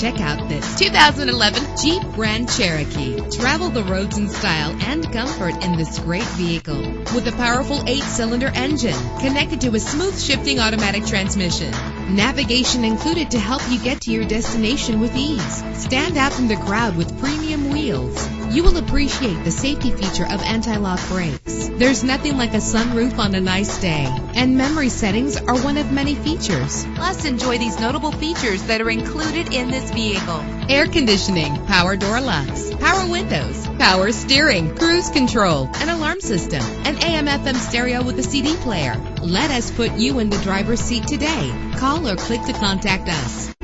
Check out this 2011 Jeep Grand Cherokee. Travel the roads in style and comfort in this great vehicle with a powerful eight-cylinder engine connected to a smooth shifting automatic transmission. Navigation included to help you get to your destination with ease. Stand out from the crowd with premium wheels. You will appreciate the safety feature of anti-lock brakes. There's nothing like a sunroof on a nice day. And memory settings are one of many features. Plus, enjoy these notable features that are included in this vehicle. Air conditioning, power door locks, power windows, power steering, cruise control, an alarm system, an AM FM stereo with a CD player. Let us put you in the driver's seat today. Call or click to contact us.